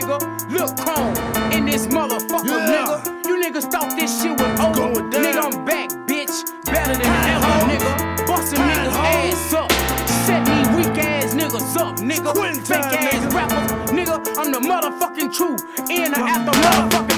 nigga. Look home in this motherfucker, yeah. nigga. You niggas thought this shit was over. Nigga, I'm back, bitch. Better than Hot ever, home. nigga. Bustin' niggas home. ass up. Set me weak ass niggas up, nigga. Fake ass nigga. rappers, nigga. I'm the motherfucking true. In or out the motherfucking.